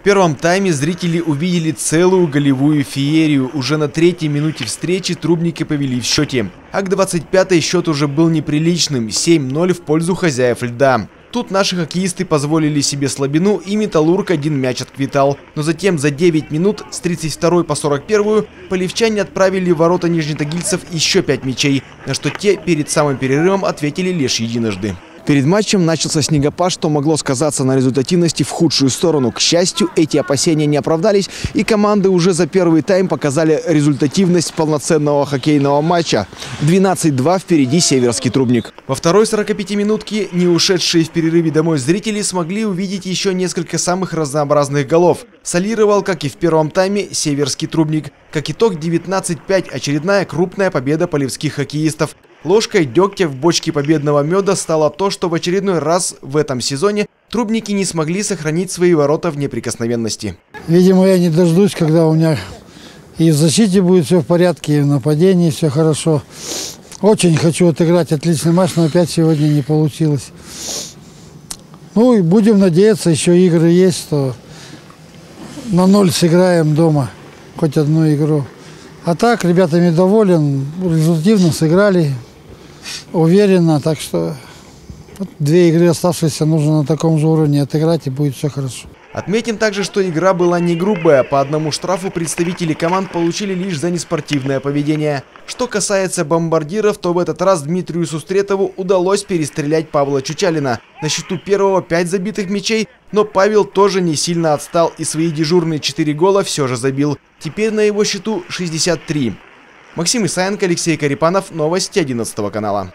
В первом тайме зрители увидели целую голевую феерию. Уже на третьей минуте встречи трубники повели в счете. А к 25-й счет уже был неприличным – 7-0 в пользу хозяев льда. Тут наши хоккеисты позволили себе слабину и Металлург один мяч отквитал. Но затем за 9 минут с 32 по 41 поливчане отправили в ворота нижнетагильцев еще 5 мячей, на что те перед самым перерывом ответили лишь единожды. Перед матчем начался снегопад, что могло сказаться на результативности в худшую сторону. К счастью, эти опасения не оправдались, и команды уже за первый тайм показали результативность полноценного хоккейного матча. 12-2 впереди Северский Трубник. Во второй 45-минутке не ушедшие в перерыве домой зрители смогли увидеть еще несколько самых разнообразных голов. Солировал, как и в первом тайме, Северский Трубник. Как итог 19-5 очередная крупная победа полевских хоккеистов. Ложкой дегтя в бочке победного меда стало то, что в очередной раз в этом сезоне трубники не смогли сохранить свои ворота в неприкосновенности. Видимо, я не дождусь, когда у меня и в защите будет все в порядке, и в нападении все хорошо. Очень хочу отыграть отличный матч, но опять сегодня не получилось. Ну и будем надеяться, еще игры есть, что на ноль сыграем дома, хоть одну игру. А так, ребятами доволен, результативно сыграли, уверенно, так что вот две игры оставшиеся нужно на таком же уровне отыграть и будет все хорошо. Отметим также, что игра была не грубая. По одному штрафу представители команд получили лишь за неспортивное поведение. Что касается бомбардиров, то в этот раз Дмитрию Сустретову удалось перестрелять Павла Чучалина. На счету первого 5 забитых мячей, но Павел тоже не сильно отстал и свои дежурные 4 гола все же забил. Теперь на его счету 63. Максим Исаенко, Алексей Карипанов, новости 11 канала.